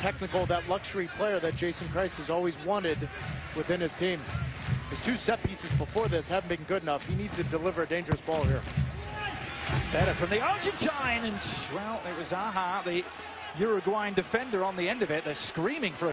technical, that luxury player that Jason Kreis has always wanted within his team. His two set pieces before this haven't been good enough. He needs to deliver a dangerous ball here. It's better from the Argentine, and well, it was Aja, the Uruguayan defender on the end of it. They're screaming for